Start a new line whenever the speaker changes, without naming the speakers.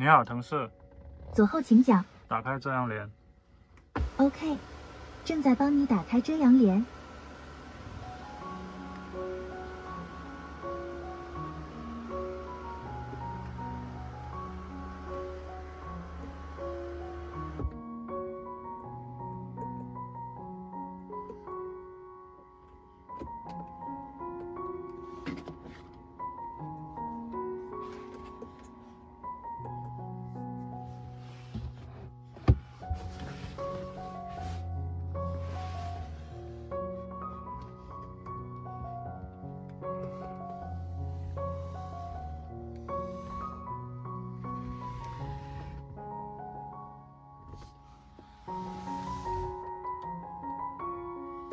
你好，同事，
左后请讲。
打开遮阳帘。
OK，正在帮你打开遮阳帘。